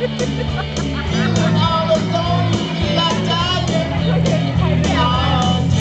Ha ha ha!